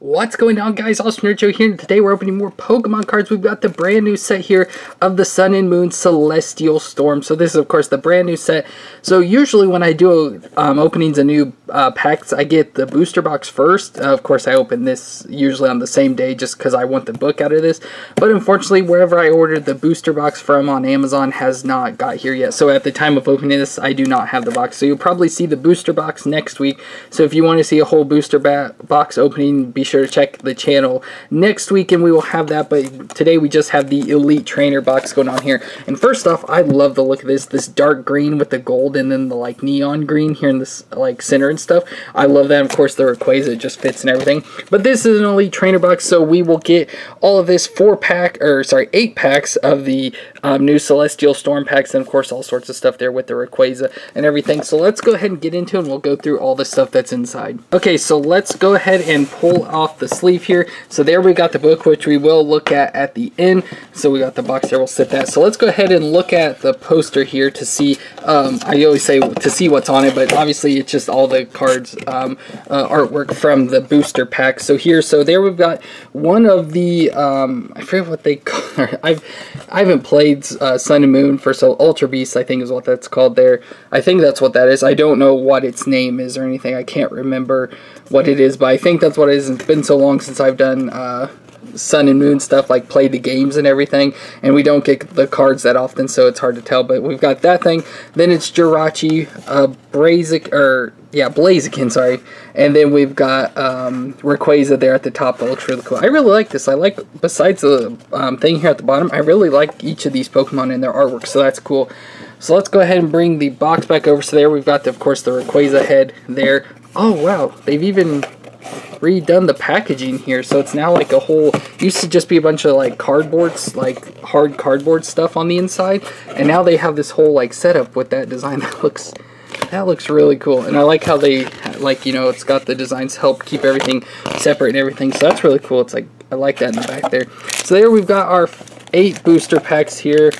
What's going on guys, Awesome Nerd here, and today we're opening more Pokemon cards. We've got the brand new set here of the Sun and Moon Celestial Storm. So this is of course the brand new set. So usually when I do um, openings of new uh, packs, I get the booster box first. Uh, of course I open this usually on the same day just because I want the book out of this. But unfortunately wherever I ordered the booster box from on Amazon has not got here yet. So at the time of opening this, I do not have the box. So you'll probably see the booster box next week. So if you want to see a whole booster box opening, be sure to check the channel next week and we will have that. But today we just have the Elite Trainer box going on here. And first off, I love the look of this. This dark green with the gold and then the like neon green here in this like center and stuff. I love that. Of course, the Rayquaza just fits and everything. But this is an Elite Trainer box, so we will get all of this four pack, or sorry, eight packs of the um, new Celestial Storm packs, and of course all sorts of stuff there with the Rayquaza and everything. So let's go ahead and get into it, and we'll go through all the stuff that's inside. Okay, so let's go ahead and pull off the sleeve here. So there we got the book, which we will look at at the end. So we got the box there, we'll set that. So let's go ahead and look at the poster here to see, um, I always say to see what's on it, but obviously it's just all the cards, um, uh, artwork from the booster pack. So here, so there we've got one of the, um, I forget what they call I've, I haven't played uh, Sun and Moon for so Ultra Beast, I think is what that's called there. I think that's what that is. I don't know what its name is or anything. I can't remember what it is, but I think that's what it is. It's been so long since I've done uh, Sun and Moon stuff, like play the games and everything, and we don't get the cards that often, so it's hard to tell. But we've got that thing. Then it's Jirachi, uh, Brazic, or yeah, Blaziken, sorry. And then we've got um, Rayquaza there at the top. That looks really cool. I really like this. I like, besides the um, thing here at the bottom, I really like each of these Pokemon and their artwork, so that's cool. So let's go ahead and bring the box back over. So there we've got, the, of course, the Rayquaza head there. Oh, wow. They've even redone the packaging here so it's now like a whole used to just be a bunch of like cardboards like hard cardboard stuff on the inside and now they have this whole like setup with that design that looks that looks really cool and I like how they like you know it's got the designs help keep everything separate and everything so that's really cool it's like I like that in the back there. So there we've got our eight booster packs here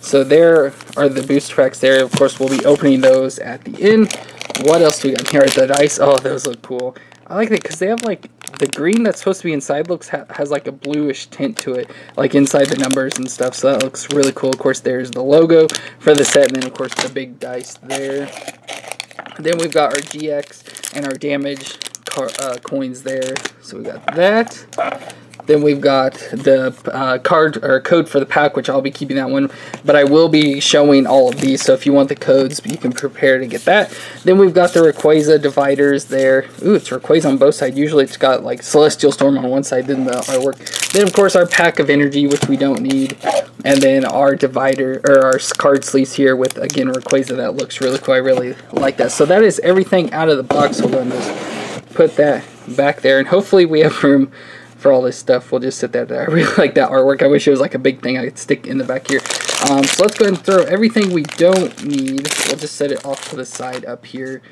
so there are the booster packs there of course we'll be opening those at the end. What else do we got here? The dice oh those look cool I like that because they have like the green that's supposed to be inside looks ha has like a bluish tint to it, like inside the numbers and stuff. So that looks really cool. Of course, there's the logo for the set, and then of course the big dice there. Then we've got our GX and our damage uh, coins there. So we got that. Then we've got the uh, card or code for the pack, which I'll be keeping that one. But I will be showing all of these, so if you want the codes, you can prepare to get that. Then we've got the Rayquaza dividers there. Ooh, it's Rayquaza on both sides. Usually it's got like Celestial Storm on one side, then the artwork. Then of course our pack of energy, which we don't need. And then our divider, or our card sleeves here with, again, Rayquaza. That looks really cool. I really like that. So that is everything out of the box. Hold on, just put that back there. And hopefully we have room for all this stuff. We'll just sit there. I really like that artwork. I wish it was like a big thing I could stick in the back here. Um, so let's go ahead and throw everything we don't need. We'll just set it off to the side up here.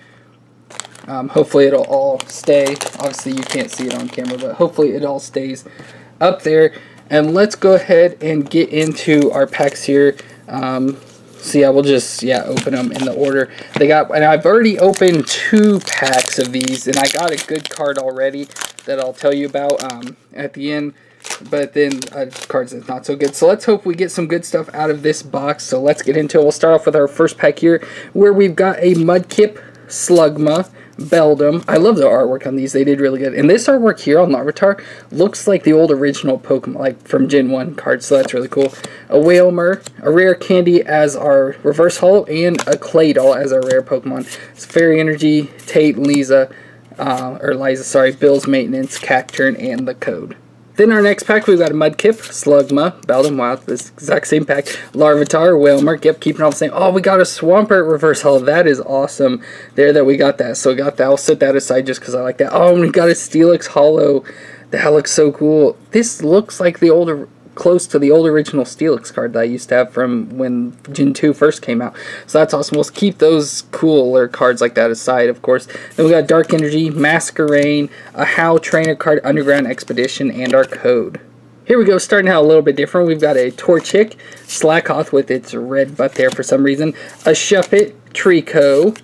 Um, hopefully it'll all stay. Obviously you can't see it on camera, but hopefully it all stays up there. And let's go ahead and get into our packs here. Um, so yeah, we'll just, yeah, open them in the order they got. And I've already opened two packs of these, and I got a good card already that I'll tell you about um, at the end. But then uh, cards that's not so good. So let's hope we get some good stuff out of this box. So let's get into it. We'll start off with our first pack here, where we've got a Mudkip Slugma. Beldum. I love the artwork on these. They did really good. And this artwork here on Larvitar looks like the old original Pokemon, like from Gen 1 cards, so that's really cool. A Wailmer, a rare candy as our reverse holo, and a Claydol as our rare Pokemon. It's Fairy Energy, Tate, Lisa, uh, or Liza, sorry, Bill's Maintenance, Cacturne, and the code. Then our next pack, we've got a Mudkip, Slugma, Beldum, wow, this exact same pack, Larvitar, Wailmer, yep, keeping all the same. Oh, we got a Swampert reverse holo. That is awesome there that we got that. So we got that. I'll set that aside just because I like that. Oh, we got a Steelix Holo. That looks so cool. This looks like the older close to the old original Steelix card that I used to have from when Gen 2 first came out. So that's awesome. We'll keep those cooler cards like that aside, of course. Then we got Dark Energy, Masquerain, a HOW Trainer card, Underground Expedition, and our code. Here we go, starting out a little bit different. We've got a Torchic, Slakoth with its red butt there for some reason, a Shuppet, Treecko,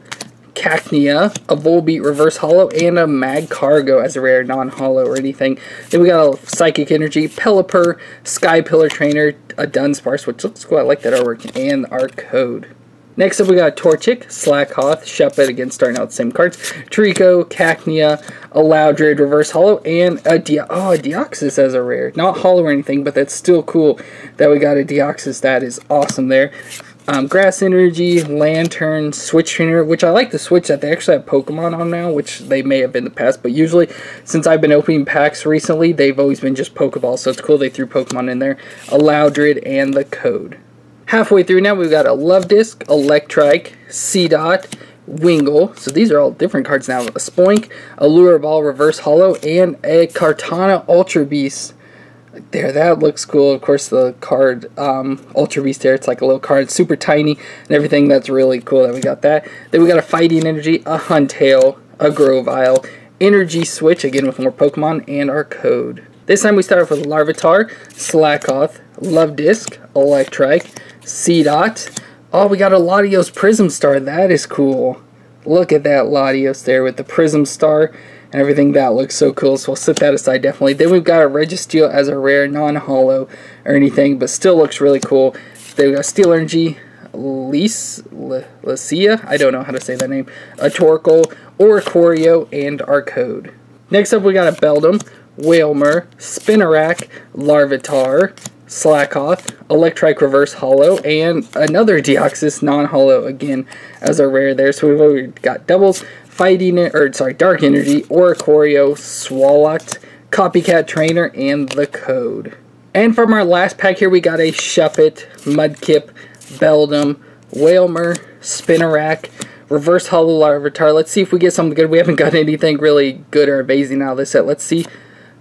Cacnea, a Volbeat Reverse Holo, and a Magcargo as a rare non-holo or anything. Then we got a Psychic Energy, Pelipper, Sky Pillar Trainer, a Dunsparce, which looks cool. I like that artwork, and our code. Next up, we got Torchic, Slakoth, Shuppet, again starting out the same cards, Treecko, Cacnea, a Loudred Reverse Holo, and a, De oh, a Deoxys as a rare. Not holo or anything, but that's still cool that we got a Deoxys. That is awesome there. Um, Grass Energy, Lanturn, Switch Trainer, which I like the Switch that they actually have Pokemon on now, which they may have in the past, but usually since I've been opening packs recently, they've always been just Pokeballs, so it's cool they threw Pokemon in there. A Loudred and the code. Halfway through now, we've got a Luvdisc, Electrike, Seedot, Wingull. So these are all different cards now. A Spoink, a Lure Ball Reverse Holo, and a Kartana Ultra Beast. There, that looks cool. Of course, the card um, Ultra Beast there, it's like a little card, super tiny, and everything. That's really cool that we got that. Then we got a Fighting Energy, a Huntail, a Grovyle, Energy Switch, again with more Pokemon, and our code. This time we start off with Larvitar, Slakoth, Luvdisc, Electrike, Seedot. Oh, we got a Latios Prism Star. That is cool. Look at that Latios there with the Prism Star and everything. That looks so cool. So we'll set that aside definitely. Then we've got a Registeel as a rare, non-holo or anything, but still looks really cool. Then we got Steel Energy, Lise, Lycia, I don't know how to say that name, a Torkoal, Oricorio, and our code. Next up we got a Beldum, Wailmer, Spinarak, Larvitar, Slakoth, Electrike Reverse Holo, and another Deoxys non-holo again as a rare there. So we've already got doubles, Fighting, or sorry, Dark Energy, Oricorio, Swalot, Copycat Trainer, and the code. And from our last pack here, we got a Shuppet, Mudkip, Beldum, Wailmer, Spinarak, Reverse Holo Larvitar. Let's see if we get something good. We haven't got anything really good or amazing out of this set. Let's see.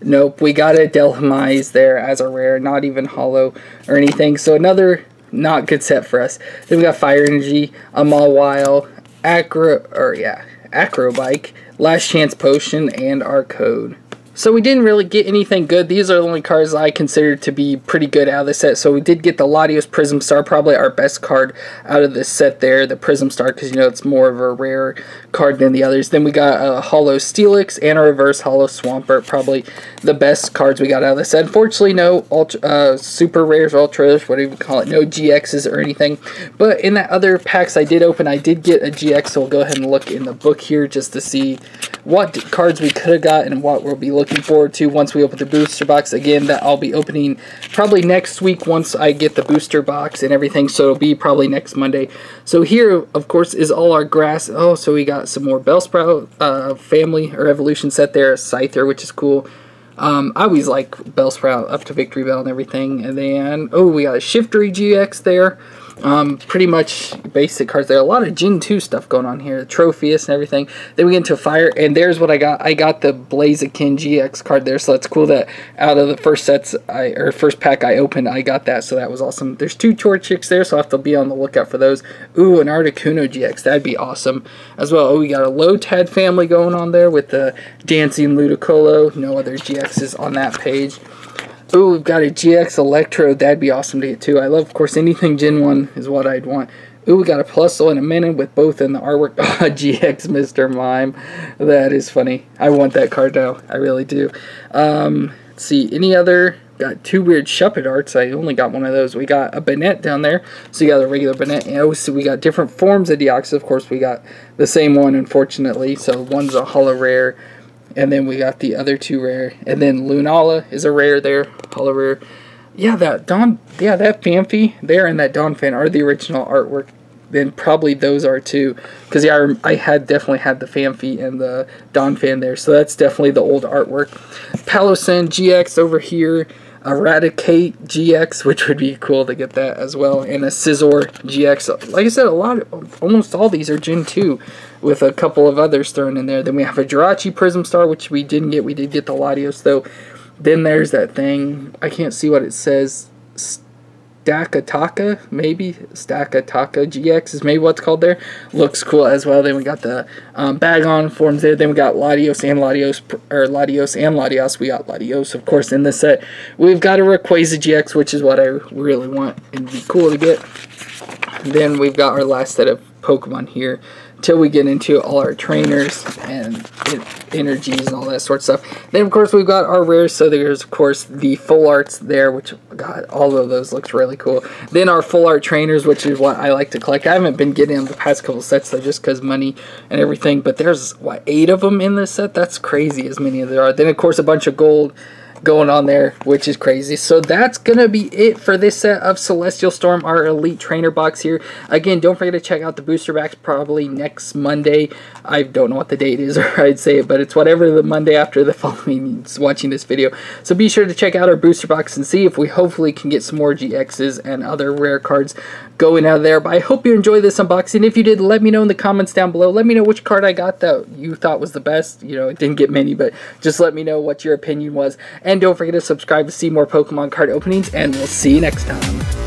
Nope, we got a Dhelmise there as a rare, not even holo or anything. So another not good set for us. Then we got Fire Energy, a Mawile, Acro, or yeah, Acrobike, Last Chance Potion, and our code. So we didn't really get anything good. These are the only cards I consider to be pretty good out of the set. So we did get the Latios Prism Star, probably our best card out of this set there, the Prism Star, because you know it's more of a rare card than the others. Then we got a Holo Steelix and a Reverse Holo Swampert, probably the best cards we got out of this set. Unfortunately, no ultra, uh, super rares, ultras, whatever you call it, no GXs or anything. But in that other packs I did open, I did get a GX, so we'll go ahead and look in the book here just to see what cards we could have got and what we'll be looking looking forward to once we open the booster box. Again, that I'll be opening probably next week once I get the booster box and everything, so it'll be probably next Monday. So here, of course, is all our grass. Oh, so we got some more Bellsprout uh, family or evolution set there, Scyther, which is cool. Um, I always like Bellsprout up to Victreebel and everything. And then, oh, we got a Shiftry GX there. Um, pretty much basic cards there. Are a lot of Gen 2 stuff going on here. Tropius and everything. Then we get into Fire, and there's what I got. I got the Blaziken GX card there, so that's cool that out of the first sets, I or first pack I opened, I got that, so that was awesome. There's two Torchics there, so I have to be on the lookout for those. Ooh, an Articuno GX. That'd be awesome as well. Oh, we got a Lotad family going on there with the Dancing Ludicolo. No other GXs on that page. Ooh, we've got a GX Electro. That'd be awesome to get too. I love, of course, anything Gen 1 is what I'd want. Ooh, we got a Plusle and a Minun with both in the artwork. Oh, GX Mr. Mime. That is funny. I want that card now. I really do. Um, let's see. Any other... Got two weird Shuppet arts. I only got one of those. We got a Banette down there. So you got a regular Banette. And also we got different forms of Deoxys. Of course, we got the same one, unfortunately. So one's a Holo Rare and then we got the other two rare. And then Lunala is a rare there. Holo rare. Yeah, that Don yeah, that Phanpy there and that Donphan are the original artwork. Then probably those are too. Because yeah, I, I, had definitely had the Phanpy and the Donphan there. So that's definitely the old artwork. Palossand GX over here. Eradicate GX, which would be cool to get that as well, and a Scizor GX. Like I said, a lot, of, almost all these are Gen 2, with a couple of others thrown in there. Then we have a Jirachi Prism Star, which we didn't get. We did get the Latios, though. Then there's that thing. I can't see what it says. Stakataka, maybe Stakataka GX is maybe what's called there. Looks cool as well. Then we got the um, Bagon forms there. Then we got Latios and Latios, or Latios and Latios. We got Latios, of course, in this set. We've got a Rayquaza GX, which is what I really want. It'd be cool to get. Then we've got our last set of Pokemon here. Until we get into all our trainers and energies and all that sort of stuff. Then, of course, we've got our rares. So there's, of course, the full arts there, which, God, all of those looks really cool. Then our full art trainers, which is what I like to collect. I haven't been getting them the past couple sets, though, just because money and everything. But there's, what, eight of them in this set? That's crazy as many as there are. Then, of course, a bunch of gold going on there, which is crazy. So that's going to be it for this set of Celestial Storm, our Elite Trainer box here. Again, don't forget to check out the booster packs probably next Monday. I don't know what the date is or I'd say it, but it's whatever the Monday after the following watching this video. So be sure to check out our booster box and see if we hopefully can get some more GXs and other rare cards going out there. But I hope you enjoyed this unboxing. If you did, let me know in the comments down below. Let me know which card I got that you thought was the best. You know, it didn't get many, but just let me know what your opinion was. And don't forget to subscribe to see more Pokemon card openings, and we'll see you next time.